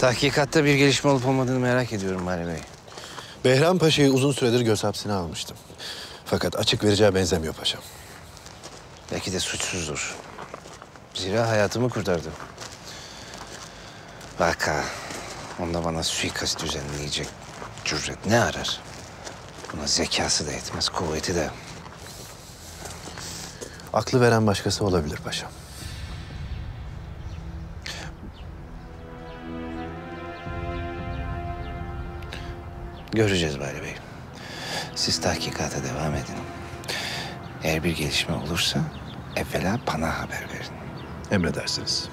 Tahkikatta bir gelişme olup olmadığını merak ediyorum Mali Bey. Behram Paşa'yı uzun süredir göz hapsine almıştım. Fakat açık vereceğe benzemiyor paşam. Belki de suçsuzdur. Zira hayatımı kurtardı. Vaka. Onda bana suikast düzenleyecek cüret ne arar? Buna zekası da yetmez, kuvveti de. Aklı veren başkası olabilir paşam. Göreceğiz Bali Bey. Siz tahkikata devam edin. Eğer bir gelişme olursa evvela bana haber verin. Emredersiniz.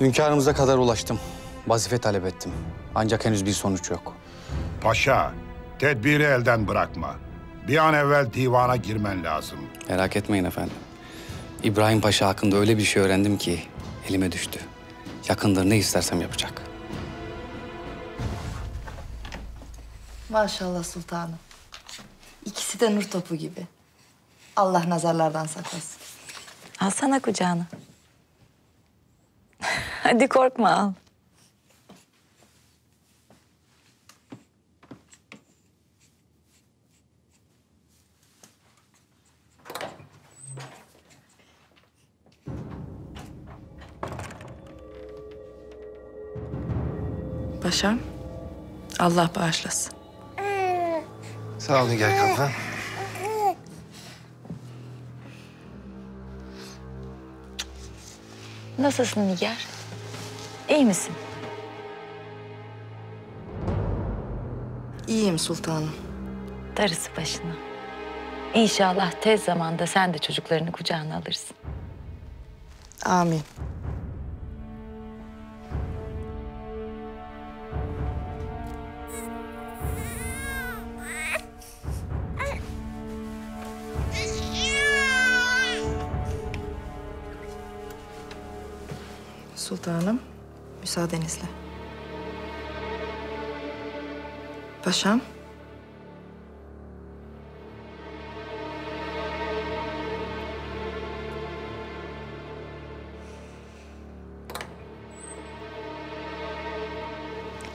Hünkârımıza kadar ulaştım. Vazife talep ettim. Ancak henüz bir sonuç yok. Paşa, tedbiri elden bırakma. Bir an evvel divana girmen lazım. Merak etmeyin efendim. İbrahim Paşa hakkında öyle bir şey öğrendim ki elime düştü. Yakındır ne istersem yapacak. Maşallah sultanım. İkisi de nur topu gibi. Allah nazarlardan saklasın. Alsana kucağına. Hadi korkma al. Paşam, Allah bağışlasın. Sağ ol Nigar Kaplan. Nasılsın Nigar? İyi misin? İyiyim sultanım. Darısı başına. İnşallah tez zamanda sen de çocuklarını kucağına alırsın. Amin. Sultanım, müsaadenizle. Paşam.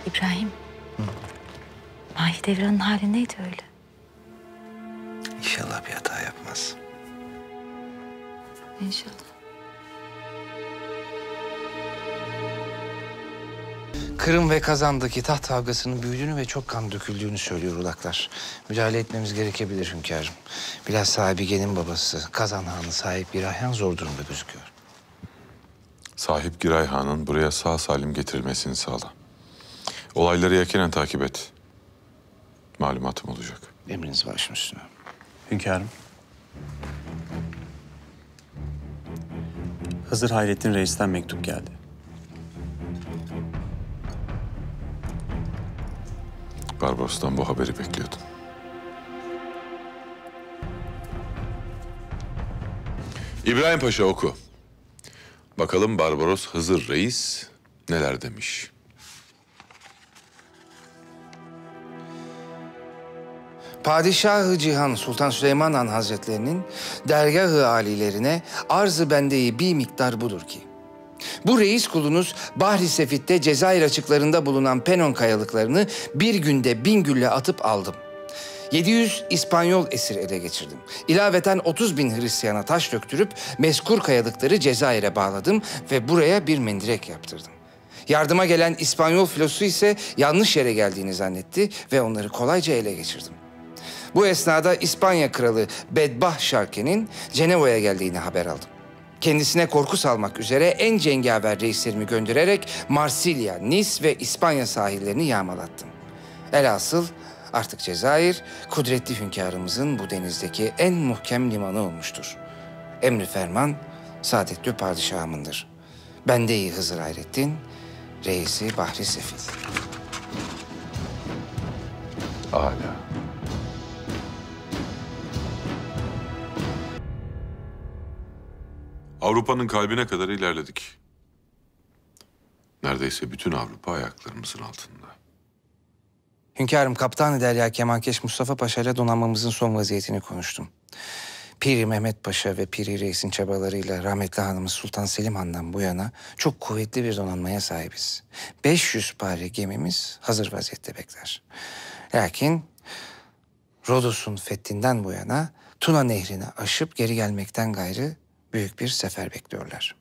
İbrahim. Mahidevran'ın hali neydi öyle? İnşallah bir hata yapmaz. İnşallah. Kırım ve Kazan'daki taht kavgasının büyüdüğünü ve çok kan döküldüğünü söylüyor ulaklar. Müdahale etmemiz gerekebilir hünkârım. Biraz sahibi gelin babası, Kazan Hanı sahip bir Ayhan zor durumda gözüküyor. Sahip Giray Han'ın buraya sağ salim getirilmesini sağla. Olayları yakinen takip et. Malumatım olacak. Emriniz başım üstüne. Hünkârım. Hızır Hayrettin Reis'ten mektup geldi. Barbaros'tan bu haberi bekliyordum. İbrahim Paşa oku. Bakalım Barbaros Hızır Reis neler demiş. Padişahı Cihan Sultan Süleyman Han Hazretlerinin dergahı alilerine arzı bendeyi bir miktar budur ki. Bu reis kulunuz Bahri Sefit'te Cezayir açıklarında bulunan Penon kayalıklarını bir günde bin gülle atıp aldım. 700 İspanyol esir ele geçirdim. İlaveten 30 bin Hristiyana taş döktürüp meskur kayalıkları Cezayir'e bağladım ve buraya bir mendirek yaptırdım. Yardıma gelen İspanyol filosu ise yanlış yere geldiğini zannetti ve onları kolayca ele geçirdim. Bu esnada İspanya kralı Bedbah Şarke'nin Ceneva'ya geldiğini haber aldım. Kendisine korku salmak üzere en cengaver reislerimi göndererek Marsilya, Nice ve İspanya sahillerini yağmalattım. Elhasıl artık Cezayir, kudretli hünkârımızın bu denizdeki en muhkem limanı olmuştur. Emri ferman, saadetli padişahımındır. Bende-i Hızır Hayrettin, reisi Bahri Sefil. Âlâ. Avrupa'nın kalbine kadar ilerledik. Nerede neredeyse bütün Avrupa ayaklarımızın altında. Hünkârım Kaptanı Derya Kemankeş Mustafa Paşa ile donanmamızın son vaziyetini konuştum. Piri Mehmet Paşa ve Piri Reis'in çabalarıyla rahmetli hanımız Sultan Selim Han'dan bu yana çok kuvvetli bir donanmaya sahibiz. 500 pare gemimiz hazır vaziyette bekler. Lakin Rodos'un fethinden bu yana Tuna Nehri'ni aşıp geri gelmekten gayrı büyük bir sefer bekliyorlar.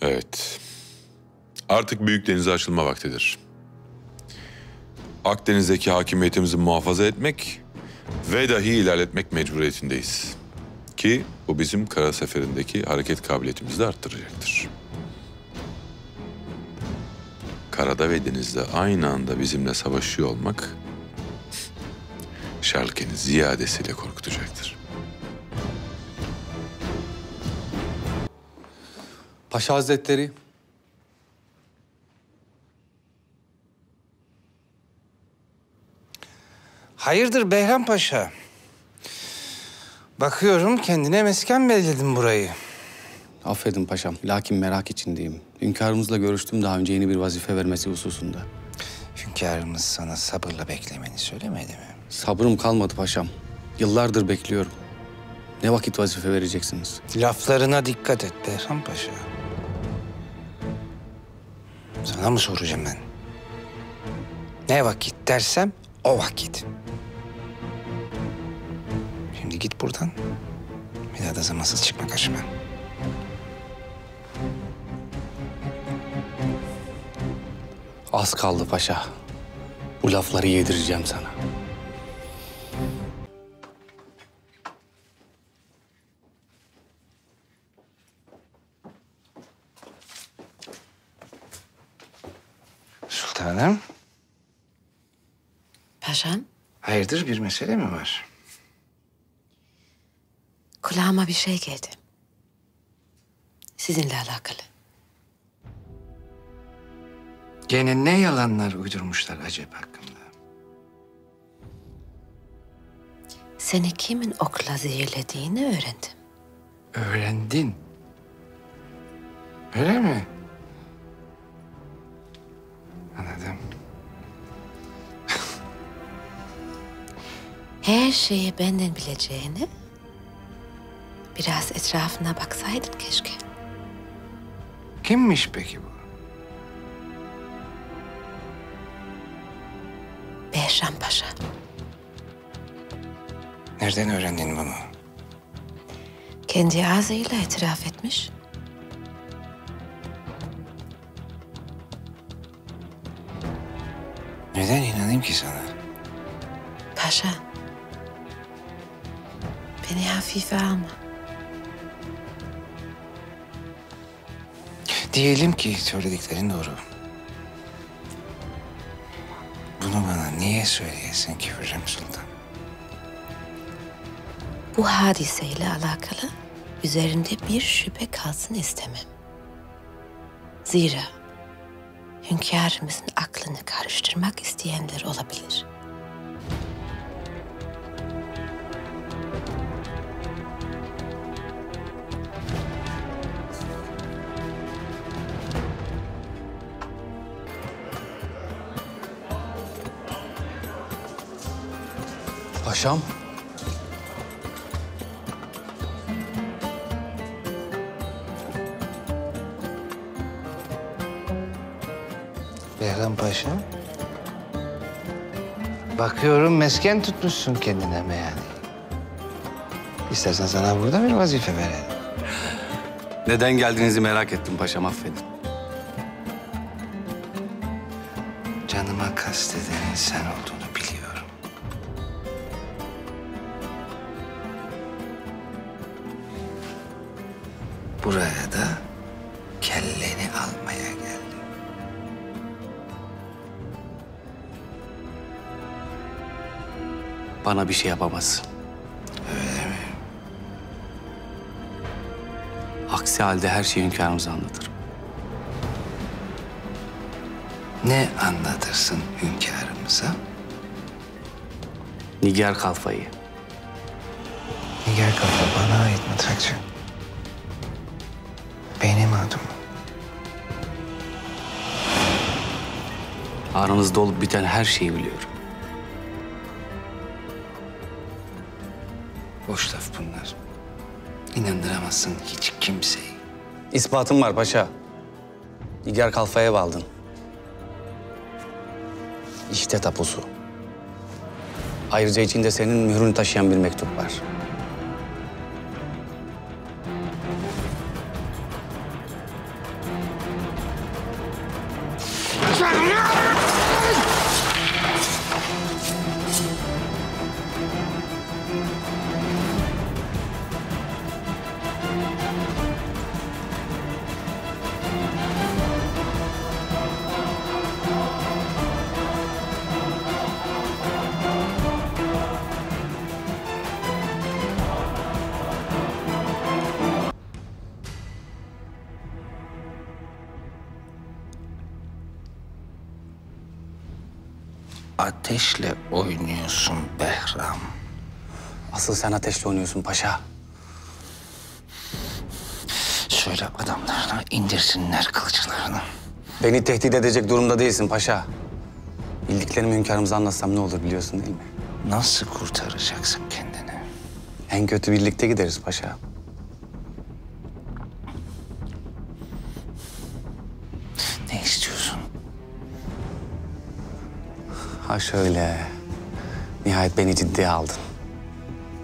Evet. Artık büyük denize açılma vaktidir. Akdeniz'deki hakimiyetimizi muhafaza etmek ve dahi ilerletmek mecburiyetindeyiz. Ki bu bizim kara seferindeki hareket kabiliyetimizi de arttıracaktır. Karada ve denizde aynı anda bizimle savaşıyor olmak Şarlken'i ziyadesiyle korkutacaktır. Paşa Hazretleri. Hayırdır Behram Paşa? Bakıyorum kendine mesken belirledin burayı. Affedin paşam, lakin merak içindeyim. Hünkârımızla görüştüm daha önce yeni bir vazife vermesi hususunda. Hünkârımız sana sabırla beklemeni söylemedi mi? Sabrım kalmadı paşam. Yıllardır bekliyorum. Ne vakit vazife vereceksiniz? Laflarına dikkat et Behram Paşa. Sana mı soracağım ben? Ne vakit dersem o vakit. Şimdi git buradan. Bir daha da zamansız çıkma karşıma. Az kaldı paşa. Bu lafları yedireceğim sana. Sultanım, Paşam, hayırdır bir mesele mi var? kulağıma bir şey geldi. Sizinle alakalı. Gene ne yalanlar uydurmuşlar acaba hakkında? Seni kimin okla zehirlediğini öğrendim. Öğrendin. Öyle mi? Anladım. Her şeyi benden bileceğini biraz etrafına baksaydın keşke. Kimmiş peki bu? Behram Paşa. Nereden öğrendin bunu? Kendi ağzıyla itiraf etmiş. Neden inanayım ki sana? Paşa. Beni hafife alma. Diyelim ki söylediklerin doğru. Bunu bana niye söyleyesin ki Hürrem Sultan? Bu hadiseyle alakalı üzerinde bir şüphe kalsın istemem. Zira hünkârımızın aklını karıştırmak isteyenler olabilir. Paşam. Paşa. Bakıyorum mesken tutmuşsun kendine meyhane. İstersen sana burada bir vazife verelim. Neden geldiğinizi merak ettim paşam, affedin. Canıma kastedenin sen olduğunu bana bir şey yapamazsın. Öyle mi? Aksi halde her şeyi hünkârımıza anlatırım. Ne anlatırsın hünkârımıza? Nigar Kalfa'yı. Nigar Kalfa bana ait mızrakçı. Benim adım. Aranızda olup biten her şeyi biliyorum. Boş laf bunlar. İnandıramazsın hiç kimseyi. İspatım var paşa. Nigar Kalfa'ya aldın. İşte tapusu. Ayrıca içinde senin mührünü taşıyan bir mektup var. Ateşle oynuyorsun paşa. Söyle adamlarına indirsinler kılıçlarını. Beni tehdit edecek durumda değilsin paşa. Bildiklerimi hünkârımıza anlatsam ne olur biliyorsun değil mi? Nasıl kurtaracaksın kendini? En kötü birlikte gideriz paşa. Ne istiyorsun? Ha şöyle. Nihayet beni ciddiye aldın.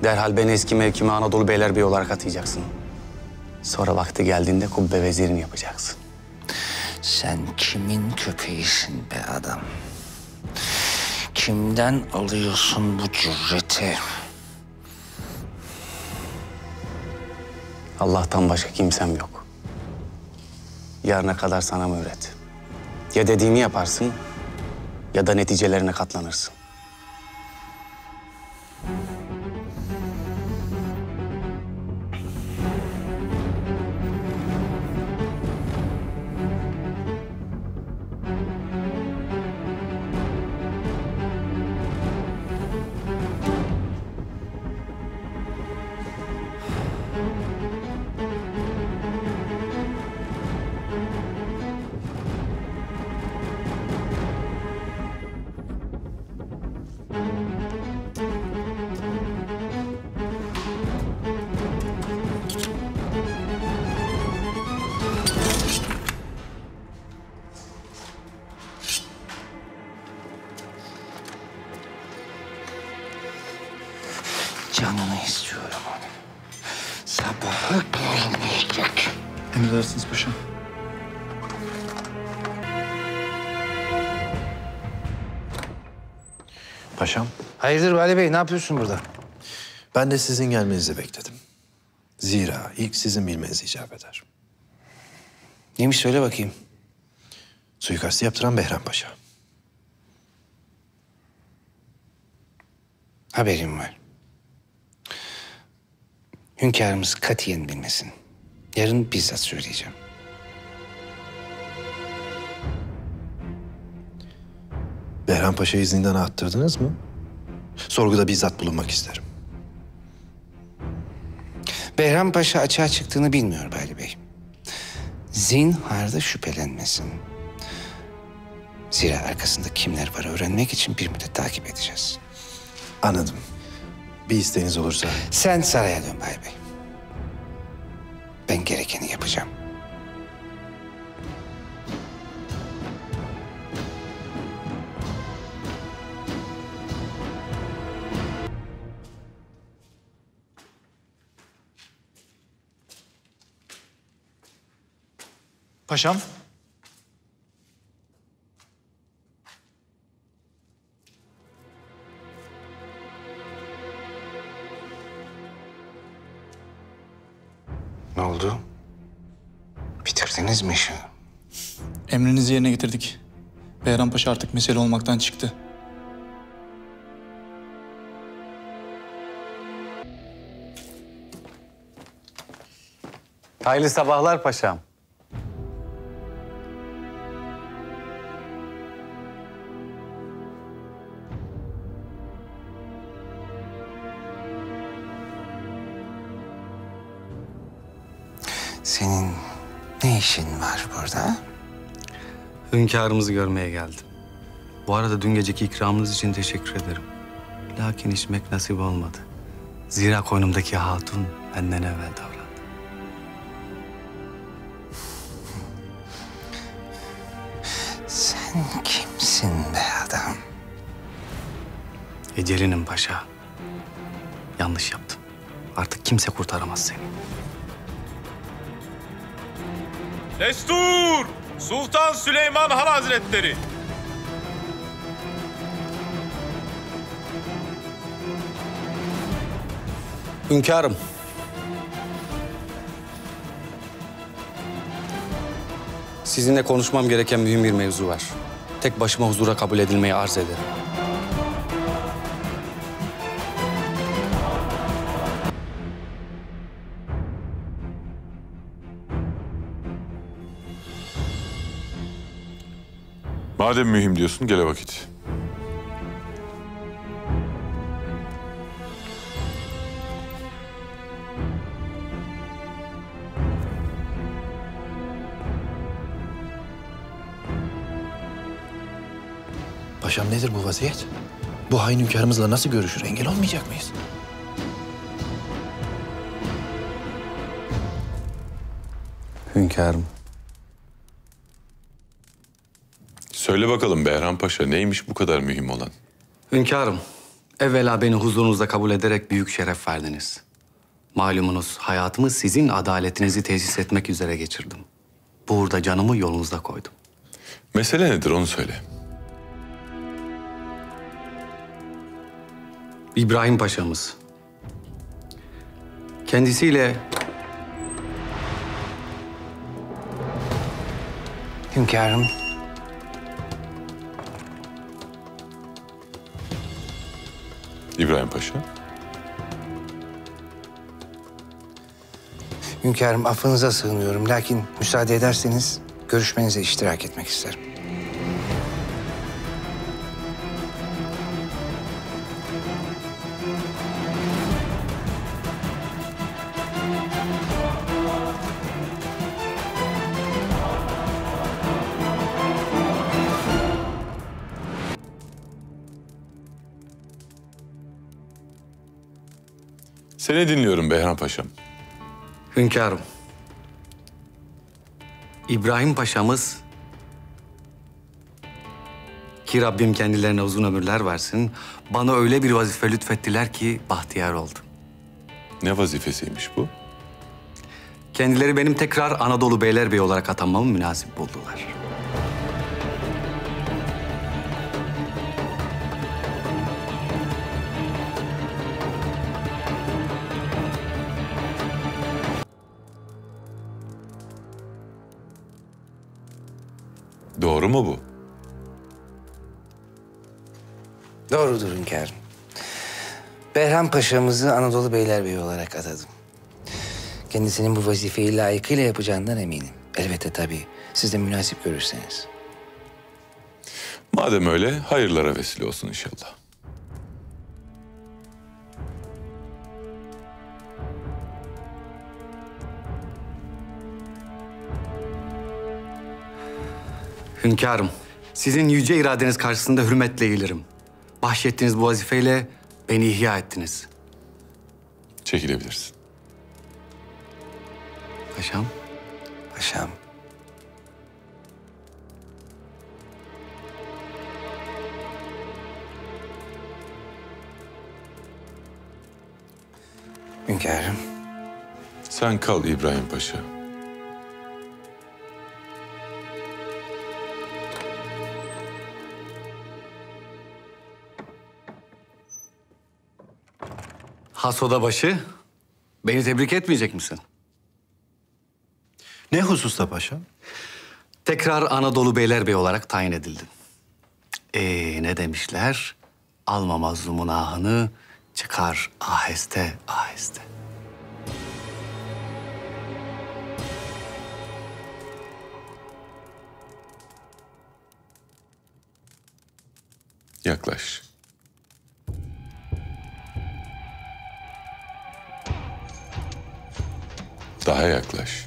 Derhal beni eski mevkime Anadolu Beylerbeyi olarak atayacaksın. Sonra vakti geldiğinde kubbe vezirini yapacaksın. Sen kimin köpeğisin be adam? Kimden alıyorsun bu cüreti? Allah'tan başka kimsem yok. Yarına kadar sana mühlet. Ya dediğimi yaparsın ya da neticelerine katlanırsın. Hayırdır Vali Bey ne yapıyorsun burada? ben de sizin gelmenizi bekledim. Zira ilk sizin bilmeniz icap eder. Neymiş söyle bakayım. Suikastı yaptıran Behram Paşa. Haberim var. Hünkârımız katiyen bilmesin. Yarın bizzat söyleyeceğim. Behram Paşa'yı zindana attırdınız mı? Sorguda bizzat bulunmak isterim. Behram Paşa açığa çıktığını bilmiyor Bali Bey. Zinharda şüphelenmesin. Zira arkasında kimler var öğrenmek için bir müddet takip edeceğiz. Anladım. Bir isteğiniz olursa Sen saraya dön Bali Bey. Ben gerekeni yapacağım. Paşam. Ne oldu? Bitirdiniz mi işi? Emrinizi yerine getirdik. Behram Paşa artık mesele olmaktan çıktı. Hayırlı sabahlar paşam. Burada? Hünkârımızı görmeye geldim. Bu arada dün geceki ikramınız için teşekkür ederim. Lakin içmek nasip olmadı. Zira koynumdaki hatun benden evvel davrandı. Sen kimsin be adam? Ecelinim paşa. Yanlış yaptım. Artık kimse kurtaramaz seni. Destur! Sultan Süleyman Han Hazretleri! Hünkârım. Sizinle konuşmam gereken mühim bir mevzu var. Tek başıma huzura kabul edilmeyi arz ederim. Madem mühim diyorsun gele vakit. Paşam nedir bu vaziyet? Bu hain hünkârımızla nasıl görüşür? Engel olmayacak mıyız? Hünkârım. Söyle bakalım Behram Paşa neymiş bu kadar mühim olan? Hünkârım, evvela beni huzurunuzda kabul ederek büyük şeref verdiniz. Malumunuz hayatımı sizin adaletinizi tesis etmek üzere geçirdim. Burada canımı yolunuzda koydum. Mesele nedir onu söyle. İbrahim Paşa'mız. Kendisiyle Hünkârım. İbrahim Paşa. Hünkârım affınıza sığınıyorum. Lakin müsaade ederseniz görüşmenize iştirak etmek isterim. Seni dinliyorum Behram Paşam. Hünkârım. İbrahim Paşa'mız ki Rabbim kendilerine uzun ömürler versin. Bana öyle bir vazife lütfettiler ki bahtiyar oldum. Ne vazifesiymiş bu? Kendileri benim tekrar Anadolu Beylerbeyi olarak atanmamı münasip buldular. Behram Paşa'mızı Anadolu Beylerbeyi olarak atadım. Kendisinin bu vazifeyi layıkıyla yapacağından eminim. Elbette tabii siz de münasip görürseniz. Madem öyle hayırlara vesile olsun inşallah. Hünkârım, sizin yüce iradeniz karşısında hürmetle eğilirim. Bahşettiğiniz bu vazifeyle beni ihya ettiniz. Çekilebilirsin. Paşam. Paşam. Hünkârım. Sen kal İbrahim Paşa. Hasoda başı, beni tebrik etmeyecek misin? Ne hususta paşam? Tekrar Anadolu Beylerbeyi olarak tayin edildin. Ee ne demişler? Alma mazlumun ahını, çıkar aheste aheste. Yaklaş. Daha yaklaş.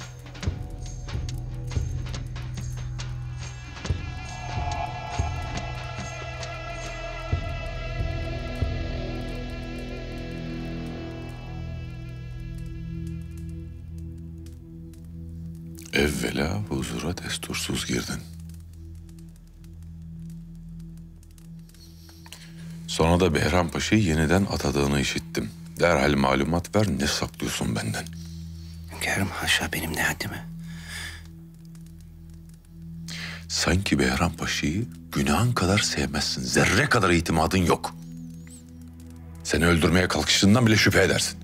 Evvela huzura destursuz girdin. Sonra da Behram Paşa'yı yeniden atadığını işittim. Derhal malumat ver ne saklıyorsun benden.'' Hünkârım haşa benim ne haddime. Sanki Behram Paşa'yı günahın kadar sevmezsin. Zerre kadar itimadın yok. Seni öldürmeye kalkıştığından bile şüphe edersin.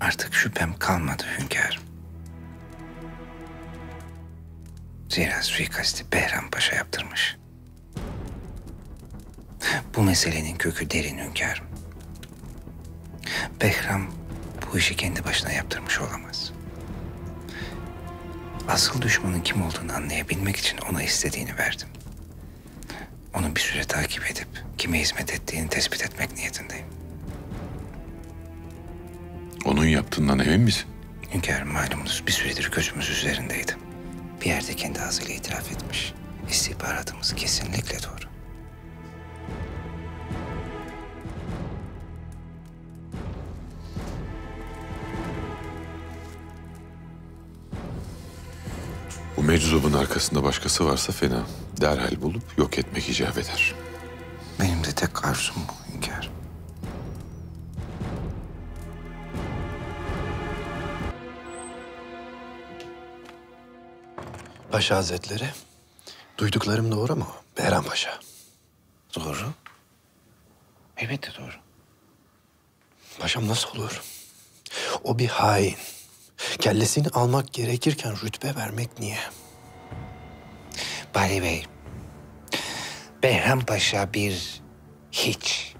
Artık şüphem kalmadı hünkârım. Zira suikasti Behram Paşa yaptırmış. Bu meselenin kökü derin hünkârım. Behram bu işi kendi başına yaptırmış olamaz. Asıl düşmanın kim olduğunu anlayabilmek için ona istediğini verdim. Onu bir süre takip edip kime hizmet ettiğini tespit etmek niyetindeyim. Onun yaptığından emin misin? Hünkârım malumunuz bir süredir gözümüz üzerindeydi. Bir yerde kendi ağzıyla itiraf etmiş. İstihbaratımız kesinlikle doğru. Bu meczubun arkasında başkası varsa fena. Derhal bulup yok etmek icap eder. Benim de tek arzum bu hünkârım. Paşa Hazretleri, duyduklarım doğru mu? Behram Paşa. Doğru. Elbette doğru. Paşam nasıl olur? O bir hain. Kellesini almak gerekirken rütbe vermek niye? Bali Bey, Behram Paşa bir hiç,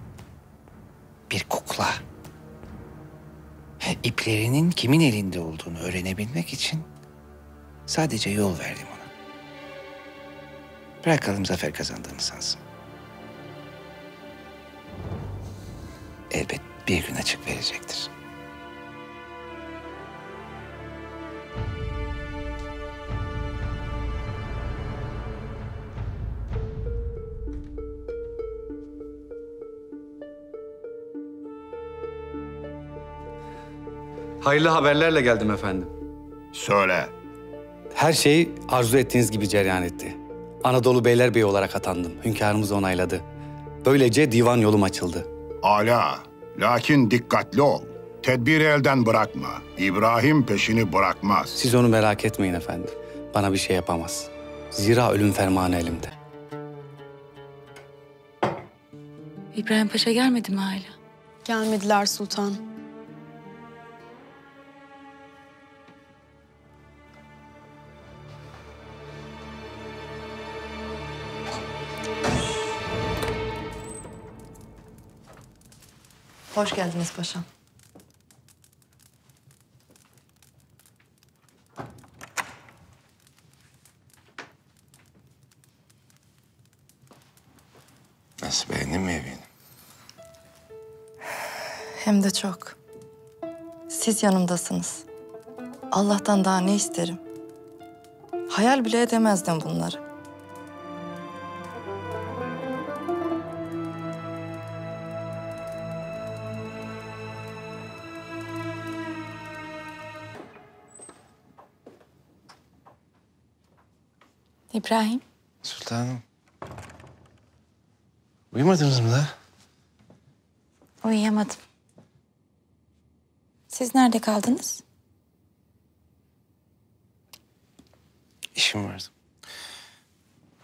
bir kukla. İplerinin kimin elinde olduğunu öğrenebilmek için sadece yol verdim ona. Bırakalım zafer kazandığını sansın. Elbet bir gün açık verecektir. Hayırlı haberlerle geldim efendim. Söyle. Her şey arzu ettiğiniz gibi cereyan etti. Anadolu Beylerbeyi olarak atandım. Hünkârımız onayladı. Böylece divan yolum açıldı. Ala. Lakin dikkatli ol. Tedbiri elden bırakma. İbrahim peşini bırakmaz. Siz onu merak etmeyin efendim. Bana bir şey yapamaz. Zira ölüm fermanı elimde. İbrahim Paşa gelmedi mi hala? Gelmediler sultan. Hoş geldiniz paşam. Nasıl beğendin mi evini? Hem de çok. Siz yanımdasınız. Allah'tan daha ne isterim? Hayal bile edemezdim bunları. İbrahim, Sultanım. Uyumadınız mı da? uyuyamadım. Siz nerede kaldınız? İşim vardı.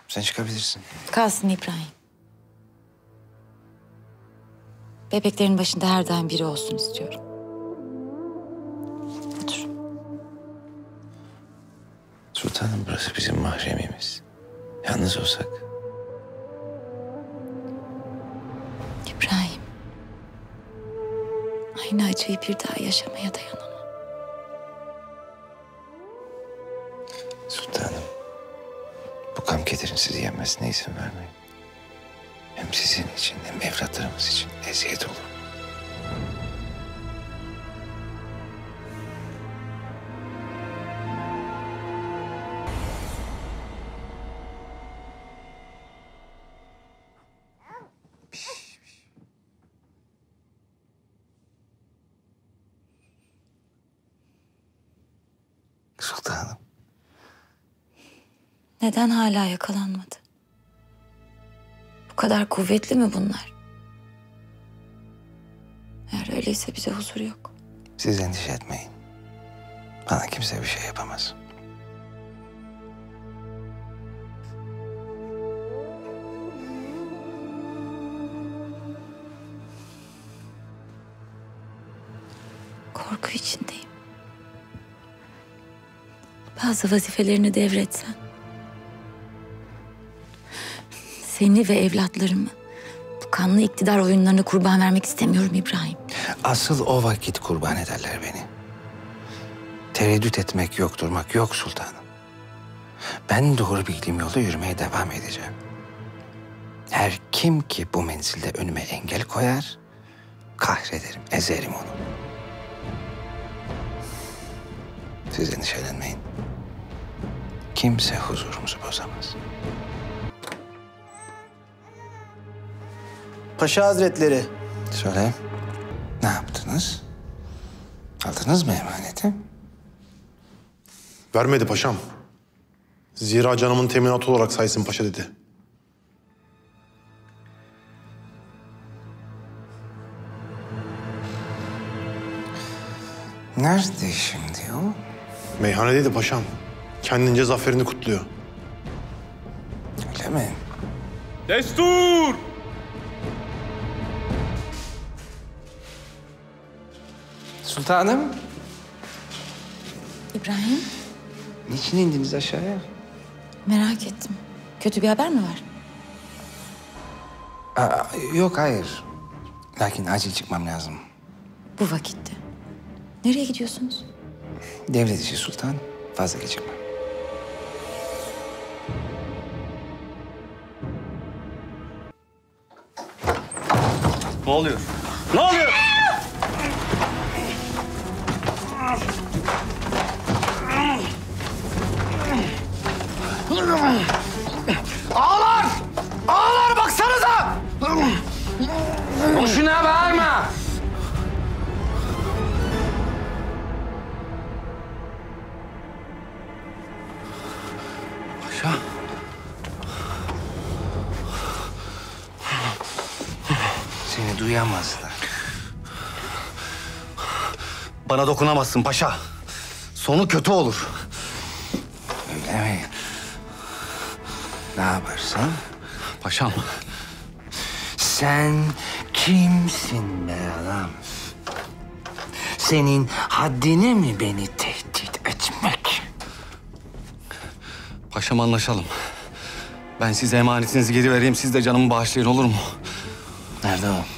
Sen çıkabilirsin. Kalsın İbrahim. Bebeklerin başında her daim biri olsun istiyorum. Sultanım burası bizim mahremimiz. Yalnız olsak. İbrahim. Aynı acıyı bir daha yaşamaya dayanamam. Sultanım. Bu gam kederin sizi yenmesine izin vermeyin. Hem sizin için hem evlatlarımız için eziyet olur. Neden hala yakalanmadı? Bu kadar kuvvetli mi bunlar? Eğer öyleyse bize huzur yok. Siz endişe etmeyin. Bana kimse bir şey yapamaz. Korku içindeyim. Bazı vazifelerini devretsen. Seni ve evlatlarımı bu kanlı iktidar oyunlarına kurban vermek istemiyorum İbrahim. Asıl o vakit kurban ederler beni. Tereddüt etmek yok, durmak yok sultanım. Ben doğru bildiğim yolda yürümeye devam edeceğim. Her kim ki bu menzilde önüme engel koyar, kahrederim, ezerim onu. Siz endişelenmeyin. Kimse huzurumuzu bozamaz. Paşa Hazretleri. Söyle. Ne yaptınız? Aldınız mı emaneti? Vermedi paşam. Zira canımın teminatı olarak saysın paşa dedi. Nerede şimdi o? Meyhanedeydi paşam. Kendince zaferini kutluyor. Öyle mi? Destur! Sultanım, İbrahim niçin indiniz aşağıya? merak ettim. Kötü bir haber mi var? Aa, yok, hayır. Lakin acil çıkmam lazım. Bu vakitte. Nereye gidiyorsunuz? Devlet işi sultan, fazla gecikmem. Ne oluyor? Ne oluyor? Ağlar! Ağlar baksanıza! Boşuna bağırma! Paşa. Seni duyamazlar. Bana dokunamazsın paşa. Sonu kötü olur. Ne yaparsan? Paşam. Sen kimsin be adam? Senin haddine mi beni tehdit etmek? Paşam anlaşalım. Ben size emanetinizi geri vereyim. Siz de canımı bağışlayın olur mu? Nerede o?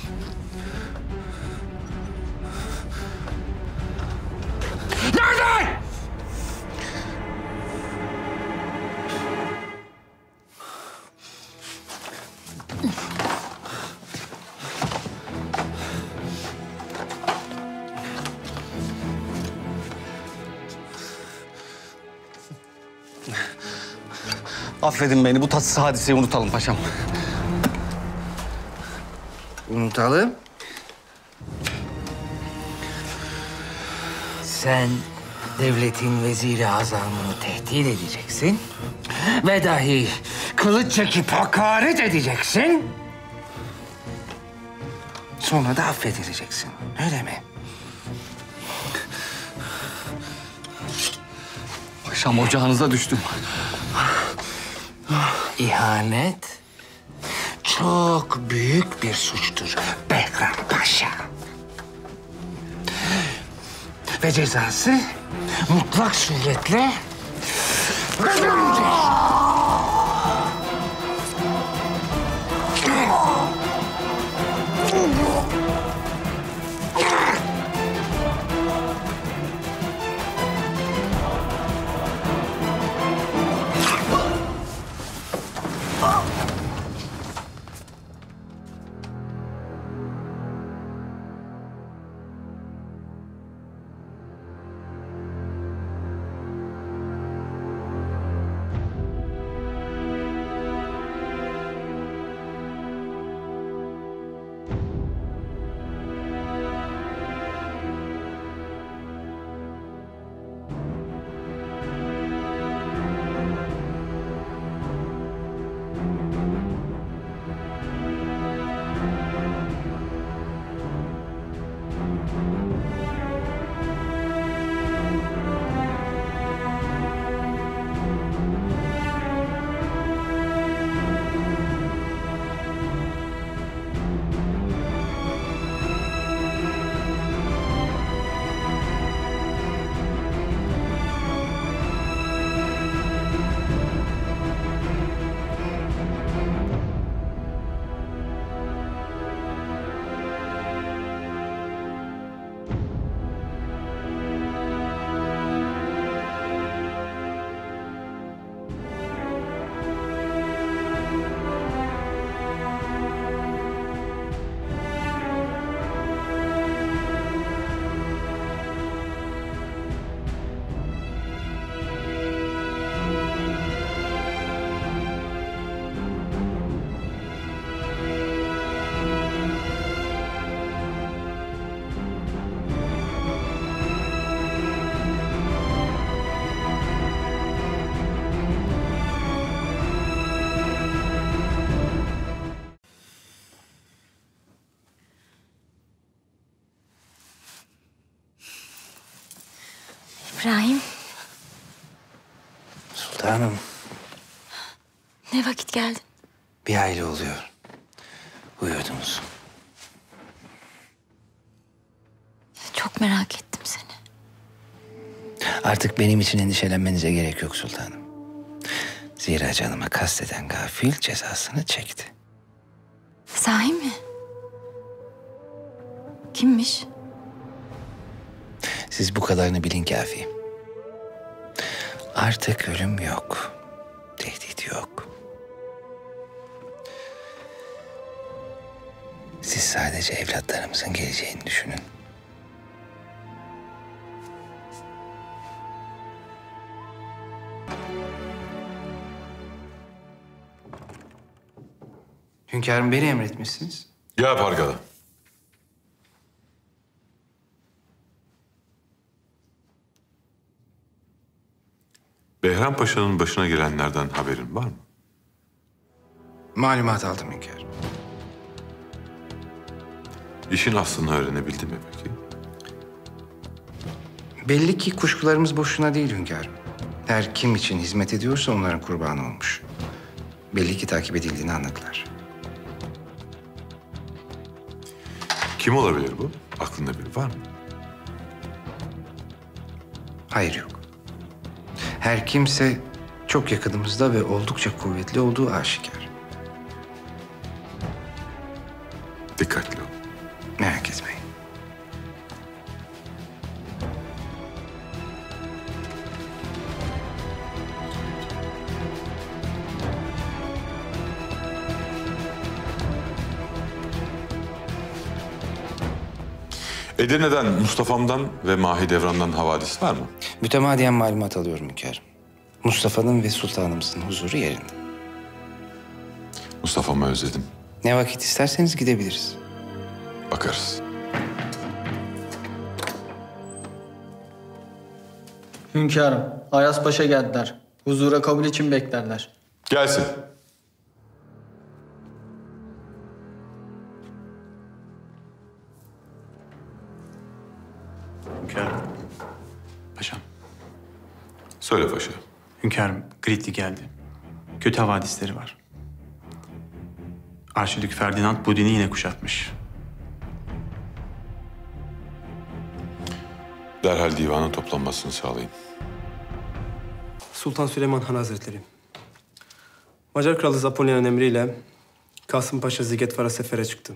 Affedin beni. Bu tatsız hadiseyi unutalım paşam. Unutalım. Sen devletin veziri azamını tehdit edeceksin. Ve dahi kılıç çekip hakaret edeceksin. Sonra da affedileceksin. Öyle mi? Paşam ocağınıza düştüm. İhanet çok büyük bir suçtur Behram Paşa. Ve cezası mutlak suretle ölümdür. Vakit geldin? bir aile oluyor. Uyuyordunuz. Çok merak ettim seni. Artık benim için endişelenmenize gerek yok sultanım. Zira canıma kasteden gafil cezasını çekti. Sahi mi? Kimmiş? Siz bu kadarını bilin kafi. Artık ölüm yok. Tehdit yok. Siz sadece evlatlarımızın geleceğini düşünün. Hünkârım beni emretmişsiniz. Gel Pargalı. Behram Paşa'nın başına gelenlerden haberin var mı? Malumat aldım hünkârım. İşin aslını öğrenebildin mi peki? Belli ki kuşkularımız boşuna değil hünkârım. Her kim için hizmet ediyorsa onların kurbanı olmuş. Belli ki takip edildiğini anladılar. Kim olabilir bu? Aklında biri var mı? Hayır yok. Her kimse çok yakınımızda ve oldukça kuvvetli olduğu aşikar. Dikkatli Edirne'den, Mustafa'mdan ve Mahidevran'dan havadis var mı? Mütemadiyen malumat alıyorum hünkârım. Mustafa'nın ve sultanımızın huzuru yerinde. Mustafa'mı özledim. Ne vakit isterseniz gidebiliriz. Bakarız. Hünkârım, Ayas Paşa geldiler. Huzura kabul için beklerler. Gelsin. Hünkârım, Gritli geldi. Kötü havadisleri var. Arşidük Ferdinand Budin'i yine kuşatmış. Derhal divanın toplanmasını sağlayın. Sultan Süleyman Han Hazretleri. Macar Kralı Zapolya'nın emriyle Kasım Paşa Zigetvar'a sefere çıktı.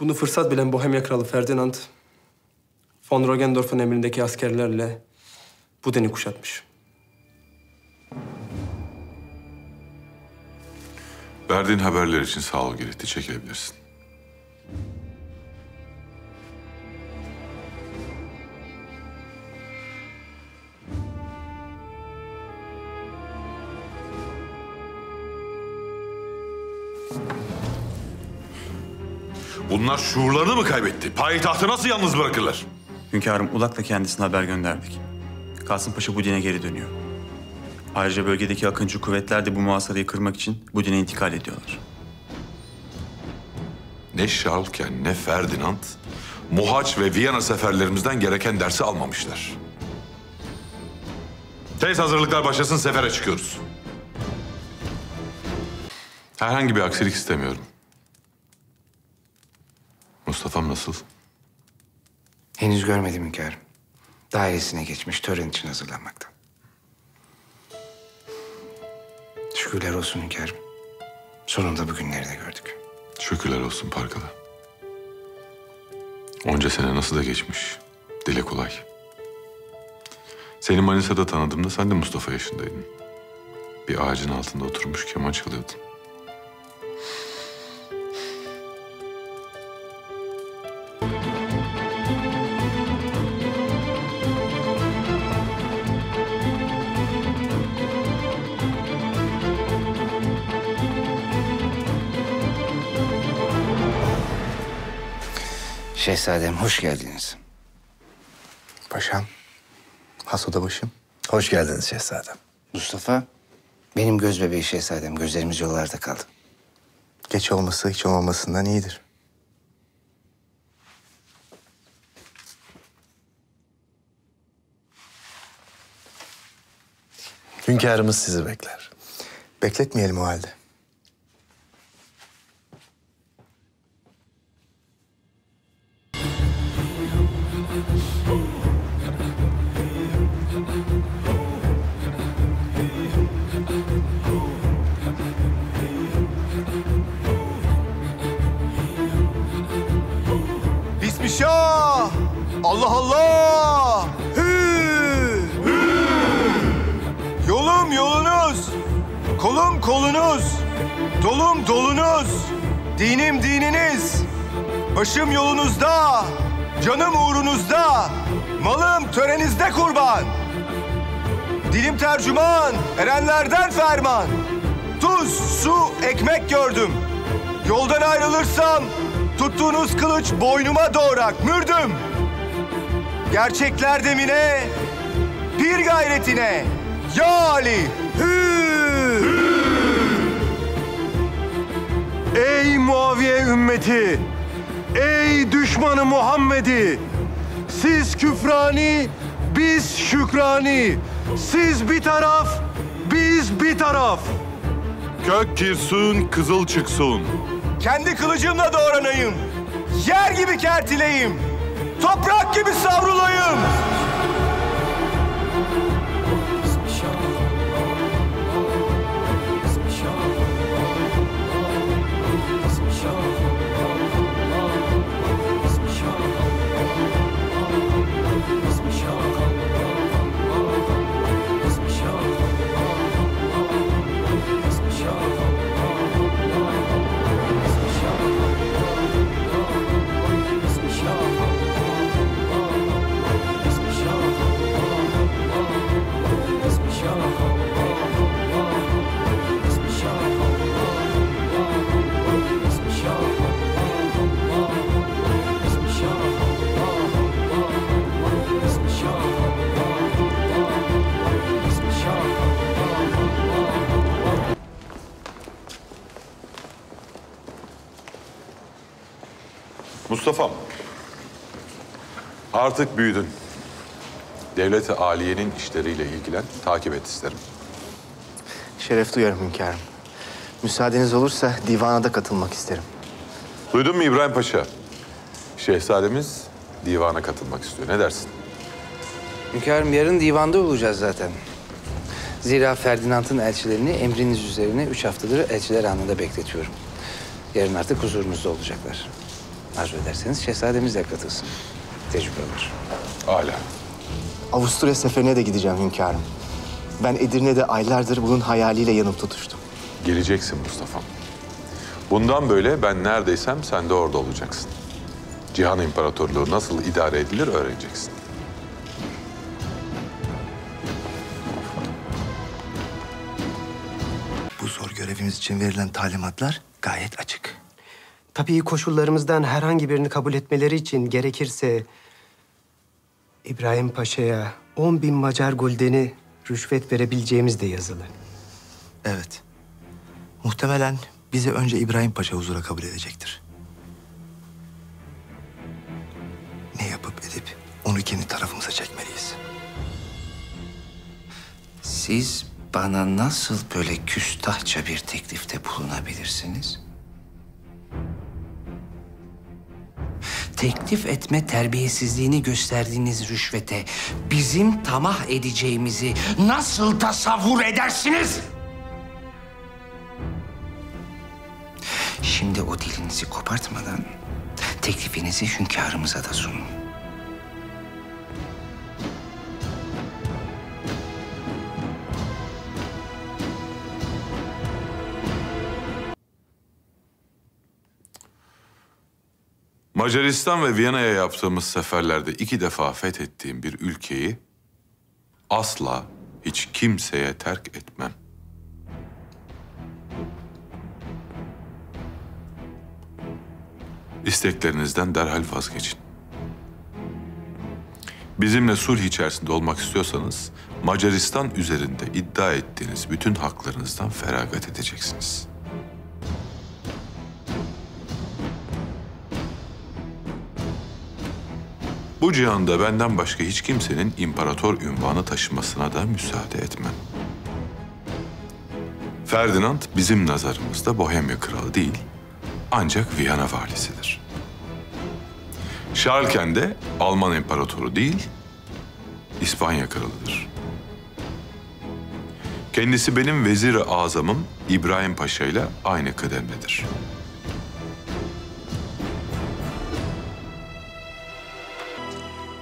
Bunu fırsat bilen Bohemya Kralı Ferdinand, von Rogendorf'un emrindeki askerlerle Buden'i kuşatmış. Verdiğin haberler için sağ ol Girit'i. Çekilebilirsin. Bunlar şuurlarını mı kaybetti? Payitahtı nasıl yalnız bırakırlar? Hünkârım Ulak'la kendisine haber gönderdik. Kasım Paşa Budin'e geri dönüyor. Ayrıca bölgedeki akıncı kuvvetler de bu muhasarayı kırmak için Budin'e intikal ediyorlar. Ne Şarlken ne Ferdinand, Muhaç ve Viyana seferlerimizden gereken dersi almamışlar. Tez hazırlıklar başlasın, sefere çıkıyoruz. Herhangi bir aksilik istemiyorum. Mustafa'm nasıl? Henüz görmedim hünkârım. Dairesine geçmiş tören için hazırlanmakta. Şükürler olsun hünkârım. Sonunda bugünleri de gördük. Şükürler olsun Pargalı. Onca sene nasıl da geçmiş. Dile kolay. Seni Manisa'da tanıdığımda sen de Mustafa yaşındaydın. Bir ağacın altında oturmuş keman çalıyordun. Şehzadem hoş geldiniz. Paşam, has odabaşım. Hoş geldiniz şehzadem. Mustafa, benim göz bebeği şehzadem. Gözlerimiz yollarda kaldı. Geç olması hiç olmamasından iyidir. Hünkârımız sizi bekler. Bekletmeyelim o halde. Bismillah! Allah Allah! Hü! Yolum yolunuz, kolum kolunuz, dolum dolunuz, dinim dininiz, başım yolunuzda, canım uğrunuzda, malım törenizde kurban. Dilim tercüman, erenlerden ferman. Tuz, su, ekmek gördüm. Yoldan ayrılırsam tuttuğunuz kılıç boynuma doğrak mürdüm. Gerçekler demine, bir gayretine. Ya Ali! Hü! Ey Muaviye ümmeti! Ey düşmanı Muhammed'i! Siz küfrani, biz şükrani. Siz bir taraf, biz bir taraf. Kök girsun, kızıl çıksın. Kendi kılıcımla doğranayım. Yer gibi kertileyim. Toprak gibi savrulayım. Mustafa'm. Artık büyüdün. Devlet-i Aliye'nin işleriyle ilgilen, takip et isterim. Şeref duyarım hünkârım. Müsaadeniz olursa divana da katılmak isterim. Duydun mu İbrahim Paşa? Şehzademiz divana katılmak istiyor. Ne dersin? Hünkârım yarın divanda olacağız zaten. Zira Ferdinand'ın elçilerini emriniz üzerine üç haftadır elçiler anında bekletiyorum. Yarın artık huzurunuzda olacaklar. Arzu ederseniz şehzademiz de katılsın. Tecrübe olur. Hala. Avusturya seferine de gideceğim hünkârım. Ben Edirne'de aylardır bunun hayaliyle yanıp tutuştum. Geleceksin Mustafa'm. Bundan böyle ben neredeysem sen de orada olacaksın. Cihan İmparatorluğu nasıl idare edilir öğreneceksin. Bu zor görevimiz için verilen talimatlar gayet açık. Tabii koşullarımızdan herhangi birini kabul etmeleri için gerekirse İbrahim Paşa'ya 10 bin Macar guldeni rüşvet verebileceğimiz de yazılı. Evet. Muhtemelen bizi önce İbrahim Paşa huzura kabul edecektir. Ne yapıp edip onu kendi tarafımıza çekmeliyiz. Siz bana nasıl böyle küstahça bir teklifte bulunabilirsiniz? Teklif etme terbiyesizliğini gösterdiğiniz rüşvete bizim tamah edeceğimizi nasıl tasavvur edersiniz? Şimdi o dilinizi kopartmadan teklifinizi hünkârımıza da sunun. Macaristan ve Viyana'ya yaptığımız seferlerde iki defa fethettiğim bir ülkeyi asla hiç kimseye terk etmem. İsteklerinizden derhal vazgeçin. Bizimle sulh içerisinde olmak istiyorsanız Macaristan üzerinde iddia ettiğiniz bütün haklarınızdan feragat edeceksiniz. Bu cihanda benden başka hiç kimsenin imparator ünvanı taşımasına da müsaade etmem. Ferdinand bizim nazarımızda Bohemya kralı değil, ancak Viyana valisidir. Şarlken de Alman imparatoru değil, İspanya kralıdır. Kendisi benim vezir-i azamım İbrahim Paşa ile aynı kıdemdedir.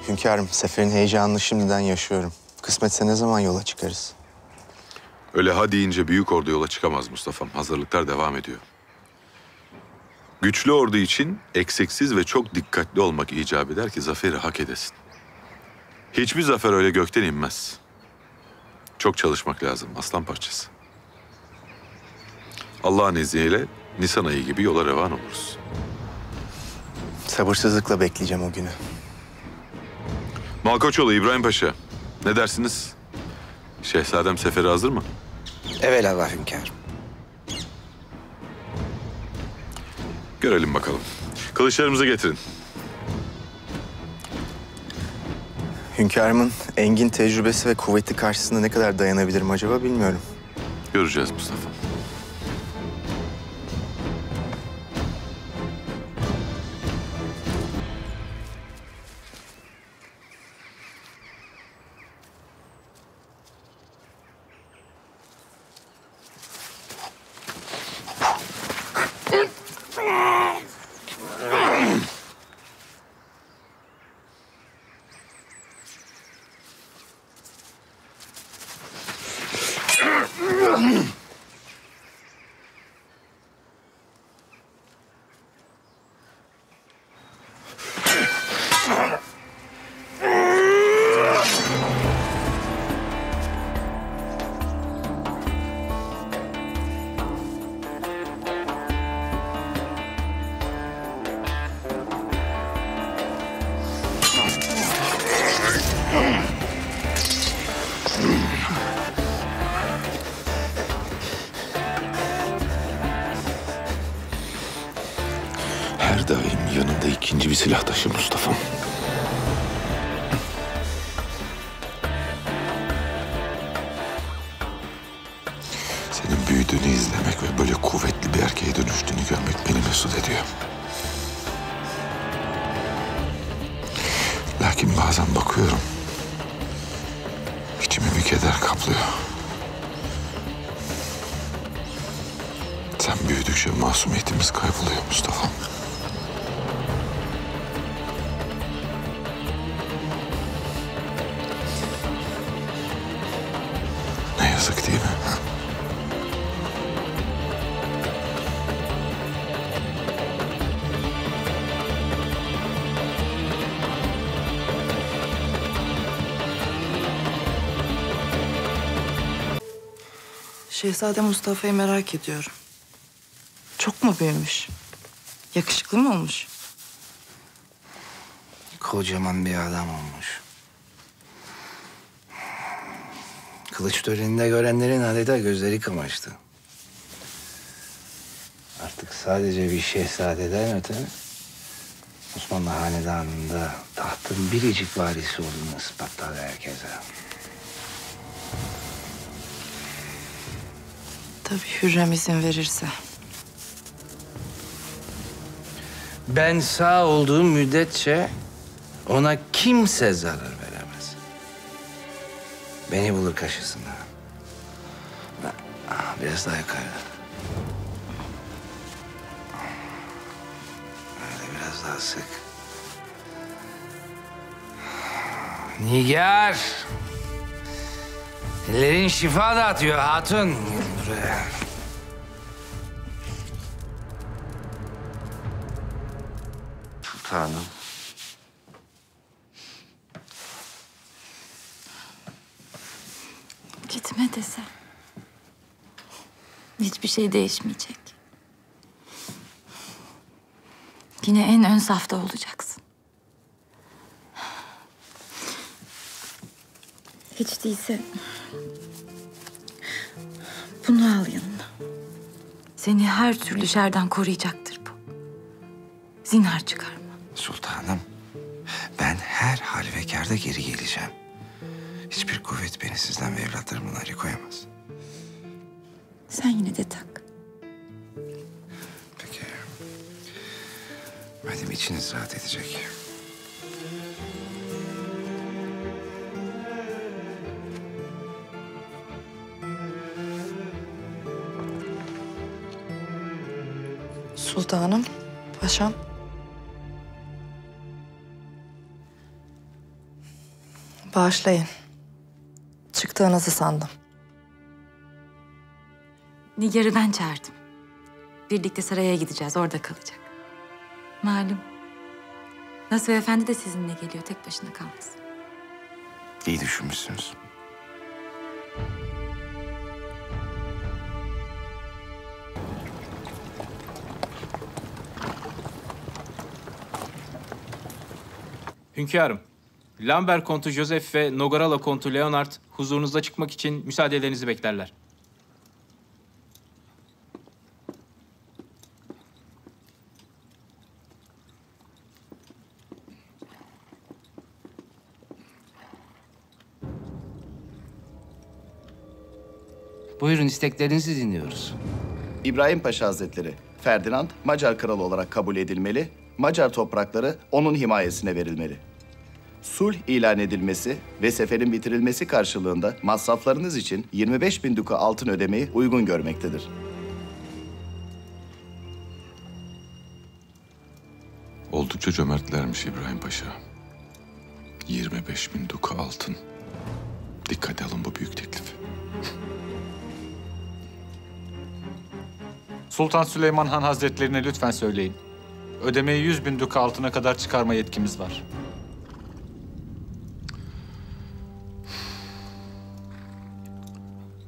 Hünkârım, seferin heyecanını şimdiden yaşıyorum. Kısmetse ne zaman yola çıkarız? Öyle ha deyince büyük ordu yola çıkamaz Mustafa'm. Hazırlıklar devam ediyor. Güçlü ordu için eksiksiz ve çok dikkatli olmak icap eder ki zaferi hak edesin. Hiçbir zafer öyle gökten inmez. Çok çalışmak lazım aslan parçası. Allah'ın izniyle Nisan ayı gibi yola revan oluruz. Sabırsızlıkla bekleyeceğim o günü. Malkoçoğlu İbrahim Paşa. Ne dersiniz? Şehzadem seferi hazır mı? Evelallah hünkârım. Görelim bakalım. Kılıçlarımızı getirin. Hünkârımın engin tecrübesi ve kuvveti karşısında ne kadar dayanabilirim acaba bilmiyorum. Göreceğiz Mustafa. Şehzade Mustafa'yı merak ediyorum. Çok mu büyümüş? Yakışıklı mı olmuş? Kocaman bir adam olmuş. Kılıç töreninde görenlerin adeta gözleri kamaştı. Artık sadece bir şehzadeden öte Osmanlı Hanedanı'nda tahtın biricik varisi olduğunu ispatladı herkese. Tabii Hürrem izin verirse. Ben sağ olduğum müddetçe ona kimse zarar veremez. Beni bulur karşısında. Ah, Biraz daha yukarı. Öyle biraz daha sık. Nigar. Ellerin şifa dağıtıyor hatun. Buraya. Sultanım. Gitme dese. Hiçbir şey değişmeyecek. Yine en ön safta olacaksın. Hiç değilse bunu al yanına. Seni her türlü şerden koruyacaktır bu. Zinhar çıkarma. Sultanım, ben her hal ve kârda geri geleceğim. Hiçbir kuvvet beni sizden ve evlatlarımdan alıkoyamaz. Sen Sen yine de tak. Peki. Madem içiniz rahat edecek. Sultanım, paşam. Bağışlayın. Çıktığınızı sandım. Nigar'ı ben çağırdım. Birlikte saraya gideceğiz, orada kalacak. Malum. Nasuh Efendi de sizinle geliyor, tek başına kalmaz. İyi düşünmüşsünüz. Hünkârım, Lambert Kontu Joseph ve Nogarala Kontu Leonard huzurunuzda çıkmak için müsaadelerinizi beklerler. Buyurun isteklerinizi dinliyoruz. İbrahim Paşa Hazretleri, Ferdinand Macar kralı olarak kabul edilmeli, Macar toprakları onun himayesine verilmeli. Sulh ilan edilmesi ve seferin bitirilmesi karşılığında masraflarınız için 25 bin duka altın ödemeyi uygun görmektedir. Oldukça cömertlermiş İbrahim Paşa. 25 bin duka altın. Dikkate alın bu büyük teklifi. Sultan Süleyman Han Hazretlerine lütfen söyleyin. Ödemeyi 100 bin duka altına kadar çıkarma yetkimiz var.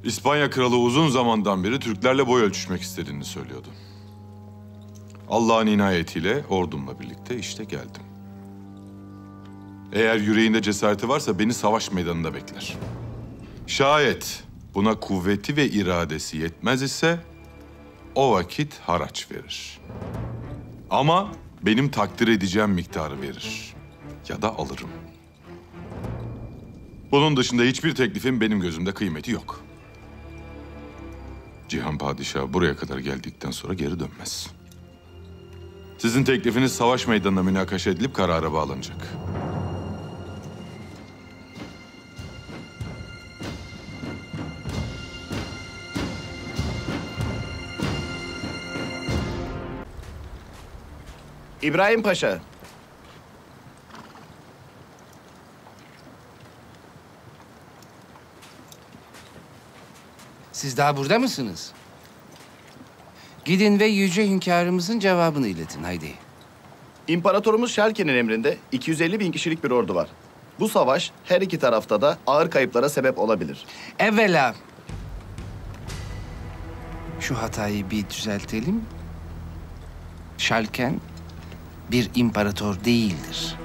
İspanya kralı uzun zamandan beri Türklerle boy ölçüşmek istediğini söylüyordu. Allah'ın inayetiyle ordumla birlikte işte geldim. Eğer yüreğinde cesareti varsa beni savaş meydanında bekler. Şayet buna kuvveti ve iradesi yetmez ise o vakit haraç verir. Ama benim takdir edeceğim miktarı verir. Ya da alırım. Bunun dışında hiçbir teklifin benim gözümde kıymeti yok. Cihan Padişah buraya kadar geldikten sonra geri dönmez. Sizin teklifiniz savaş meydanında münakaşa edilip karara bağlanacak. İbrahim Paşa, Siz daha burada mısınız? Gidin ve yüce hünkârımızın cevabını iletin haydi. İmparatorumuz Şerken'in emrinde 250 bin kişilik bir ordu var. Bu savaş her iki tarafta da ağır kayıplara sebep olabilir. Evvela şu hatayı bir düzeltelim. Şalken bir imparator değildir.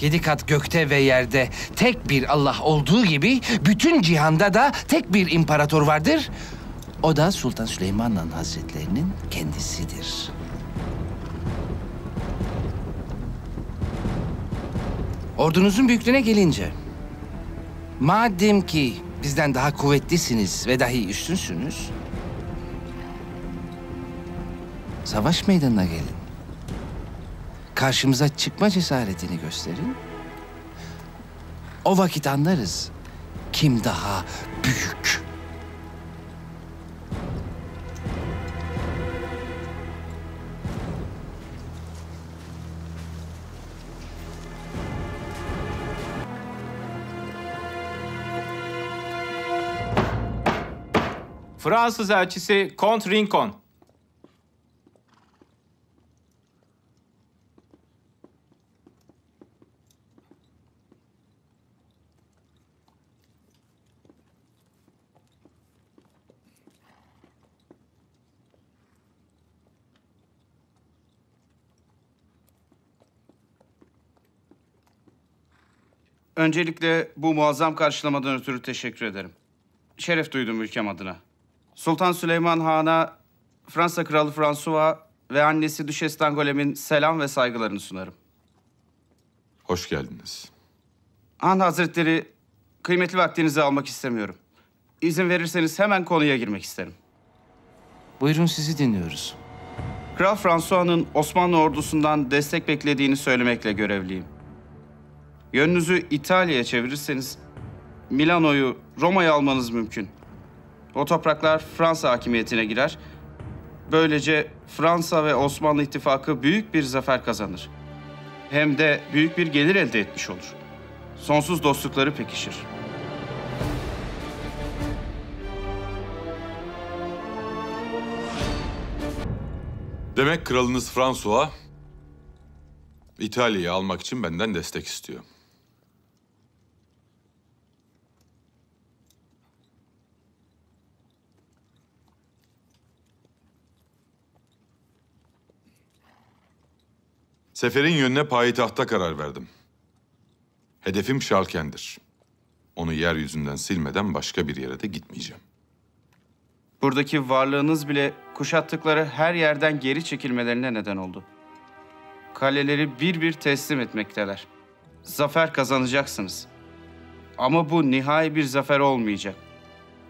Yedi kat gökte ve yerde tek bir Allah olduğu gibi bütün cihanda da tek bir imparator vardır. O da Sultan Süleyman Han Hazretlerinin kendisidir. Ordunuzun büyüklüğüne gelince, madem ki bizden daha kuvvetlisiniz ve dahi üstünsünüz, savaş meydanına gelin. Karşımıza çıkma cesaretini gösterin. O vakit anlarız kim daha büyük. Fransız elçisi Kont Rincon. Öncelikle bu muazzam karşılamadan ötürü teşekkür ederim. Şeref duydum ülkem adına. Sultan Süleyman Han'a Fransa Kralı François ve annesi Düşes d'Angoulême'in selam ve saygılarını sunarım. Hoş geldiniz. Han Hazretleri, kıymetli vaktinizi almak istemiyorum. izin verirseniz hemen konuya girmek isterim. Buyurun sizi dinliyoruz. Kral François'nın Osmanlı ordusundan destek beklediğini söylemekle görevliyim. Yönünüzü İtalya'ya çevirirseniz Milano'yu, Roma'yı almanız mümkün. O topraklar Fransa hakimiyetine girer. Böylece Fransa ve Osmanlı ittifakı büyük bir zafer kazanır. Hem de büyük bir gelir elde etmiş olur. Sonsuz dostlukları pekişir. Demek kralınız François İtalya'yı almak için benden destek istiyor. Seferin yönüne payitahta karar verdim. Hedefim Şalken'dir. Onu yeryüzünden silmeden başka bir yere de gitmeyeceğim. Buradaki varlığınız bile kuşattıkları her yerden geri çekilmelerine neden oldu. Kaleleri bir bir teslim etmekteler. Zafer kazanacaksınız. Ama bu nihai bir zafer olmayacak.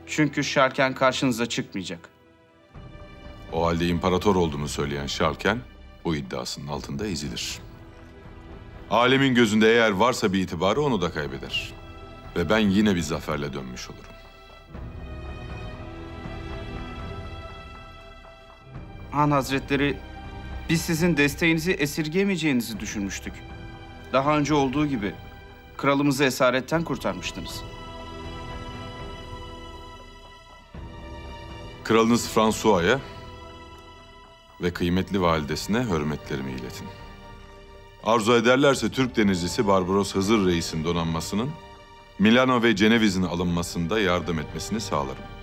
Çünkü Şarken karşınıza çıkmayacak. O halde imparator olduğunu söyleyen Şalken bu iddiasının altında ezilir. Alemin gözünde eğer varsa bir itibarı onu da kaybeder. Ve ben yine bir zaferle dönmüş olurum. Han Hazretleri, biz sizin desteğinizi esirgemeyeceğinizi düşünmüştük. Daha önce olduğu gibi kralımızı esaretten kurtarmıştınız. Kralınız François'a ve kıymetli validesine hürmetlerimi iletin. Arzu ederlerse Türk denizcisi Barbaros Hızır Reis'in donanmasının Milano ve Ceneviz'in alınmasında yardım etmesini sağlarım.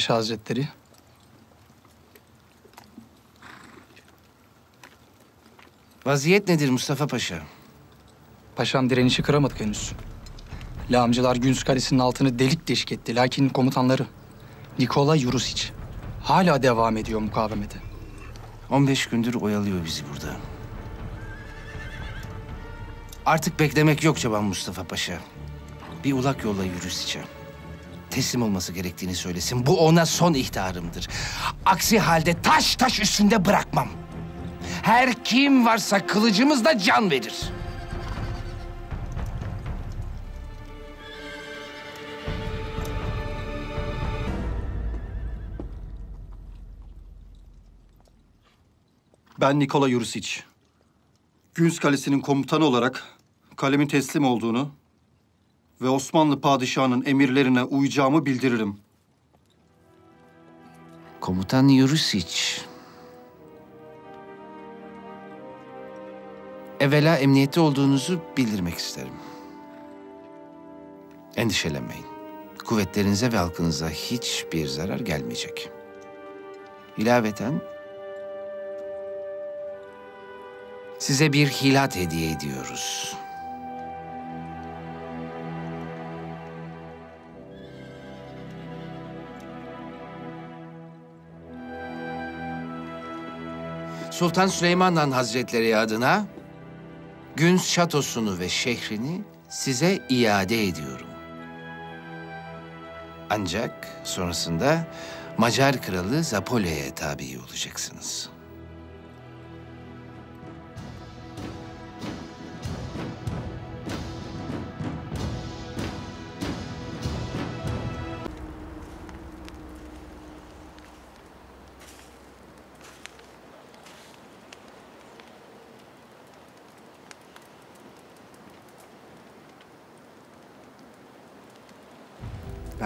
Paşa Hazretleri. Vaziyet nedir Mustafa Paşa? Paşam direnişi kıramadık henüz. Lağımcılar Güns Kalesi'nin altını delik deşik etti. Lakin komutanları Nikola Yurusic hala devam ediyor mukavemete. 15 gündür oyalıyor bizi burada. Artık beklemek yok Çoban Mustafa Paşa. Bir ulak yolla Yürüsiç'e. Teslim olması gerektiğini söylesin. Bu ona son ihtarımdır. Aksi halde taş taş üstünde bırakmam. Her kim varsa kılıcımızda can verir. Ben Nikola Yurisic. Güns Kalesi'nin komutanı olarak kalemin teslim olduğunu ve Osmanlı padişahının emirlerine uyacağımı bildiririm. Komutan Yurisic. Evvela emniyette olduğunuzu bildirmek isterim. Endişelenmeyin. Kuvvetlerinize ve halkınıza hiçbir zarar gelmeyecek. İlaveten size bir hilat hediye ediyoruz. Sultan Süleyman Han Hazretleri adına Güns şatosunu ve şehrini size iade ediyorum. Ancak sonrasında Macar kralı Zapolya'ya tabi olacaksınız.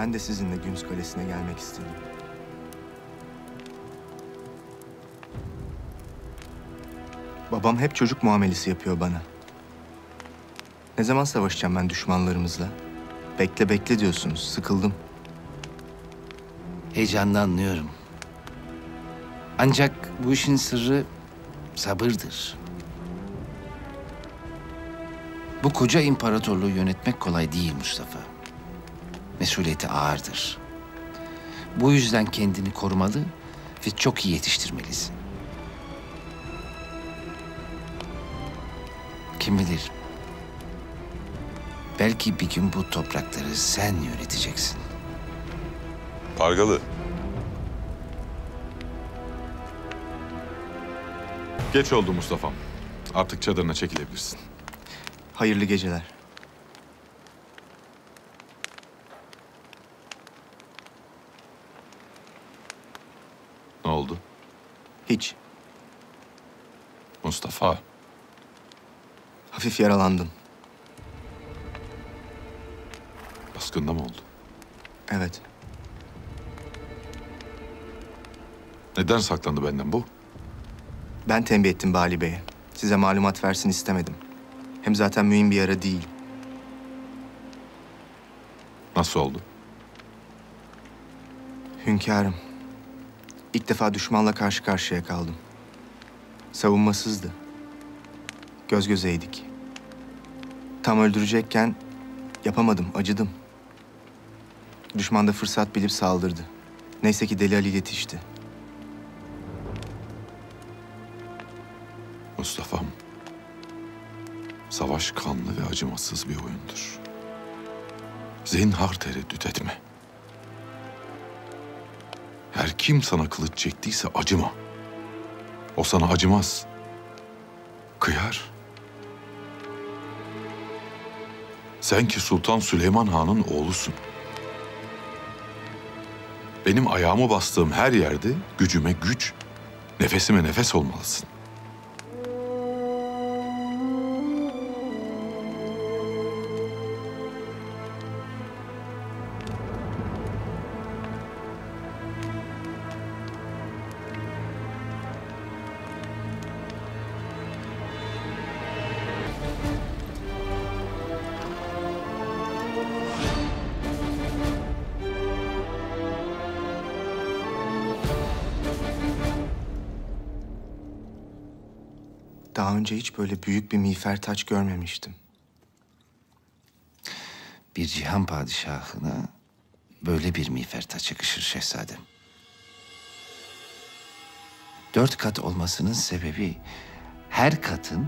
Ben de sizinle Güns Kalesi'ne gelmek istedim. Babam hep çocuk muamelesi yapıyor bana. Ne zaman savaşacağım ben düşmanlarımızla? Bekle bekle diyorsunuz, sıkıldım. Heyecanını anlıyorum. Ancak bu işin sırrı sabırdır. Bu koca imparatorluğu yönetmek kolay değil Mustafa. Mesuliyeti ağırdır. Bu yüzden kendini korumalı ve çok iyi yetiştirmelisin. Kim bilir? Belki bir gün bu toprakları sen yöneteceksin. Pargalı. Geç oldu Mustafa'm. Artık çadırına çekilebilirsin. Hayırlı geceler. Ne oldu? Hiç. Mustafa. Hafif yaralandım. Baskında mı oldu? Evet. Neden saklandı benden bu? Ben tembih ettim Bali Bey'e. Size malumat versin istemedim. Hem zaten mühim bir yara değil. Nasıl oldu? Hünkârım. İlk defa düşmanla karşı karşıya kaldım. Savunmasızdı. Göz gözeydik. Tam öldürecekken yapamadım, acıdım. Düşman da fırsat bilip saldırdı. Neyse ki Deli Ali yetişti. Mustafa'm. Savaş kanlı ve acımasız bir oyundur. Zinhar tereddüt etme. Her kim sana kılıç çektiyse acıma. O sana acımaz. Kıyar. Sen ki Sultan Süleyman Han'ın oğlusun. Benim ayağımı bastığım her yerde gücüme güç, nefesime nefes olmalısın. Hiç böyle büyük bir miğfer taç görmemiştim. Bir cihan padişahına böyle bir miğfer taç yakışır şehzadem. Dört kat olmasının sebebi her katın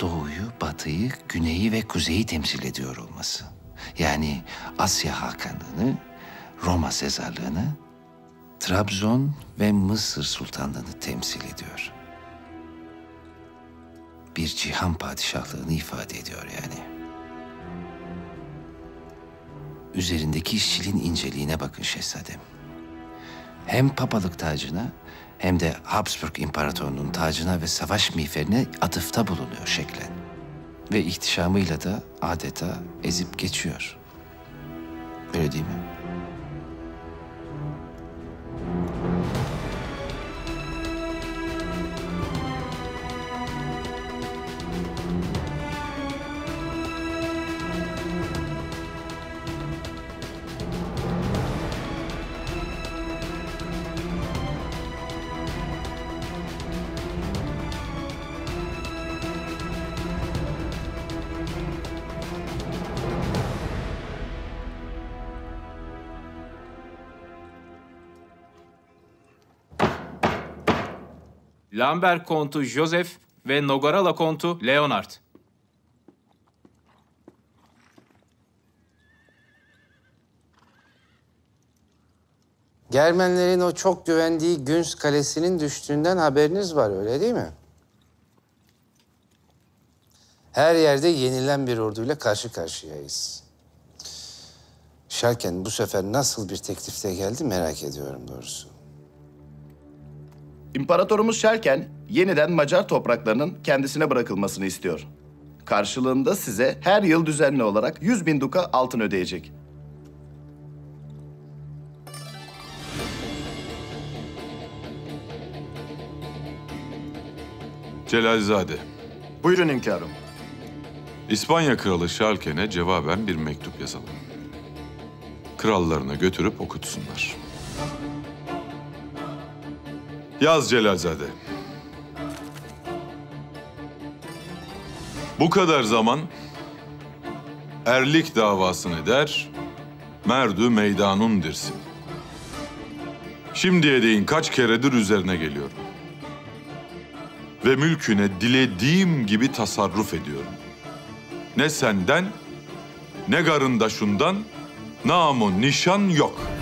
doğuyu, batıyı, güneyi ve kuzeyi temsil ediyor olması. Yani Asya Hakanlığını, Roma Sezarlığını, Trabzon ve Mısır Sultanlığını temsil ediyor. Bir cihan padişahlığını ifade ediyor yani. Üzerindeki işçiliğin inceliğine bakın şehzadem. Hem papalık tacına hem de Habsburg İmparatorluğu'nun tacına ve savaş miğferine atıfta bulunuyor şeklen. Ve ihtişamıyla da adeta ezip geçiyor. Öyle değil mi? Lambert kontu Joseph ve Nogarala kontu Leonard. Germenlerin o çok güvendiği Güns Kalesi'nin düştüğünden haberiniz var öyle değil mi? Her yerde yenilen bir orduyla karşı karşıyayız. Şarken bu sefer nasıl bir teklifte geldi merak ediyorum doğrusu. İmparatorumuz Şerken yeniden Macar topraklarının kendisine bırakılmasını istiyor. Karşılığında size her yıl düzenli olarak 100 bin duka altın ödeyecek. Celalzade. Buyurun hünkârım. İspanya Kralı Şalken'e cevaben bir mektup yazalım. Krallarına götürüp okutsunlar. Yaz Celalzade. Bu kadar zaman erlik davasını der, merdü meydanun dirsin. Şimdiye değin kaç keredir üzerine geliyorum. Ve mülküne dilediğim gibi tasarruf ediyorum. Ne senden, ne garındaşından namun nişan yok.''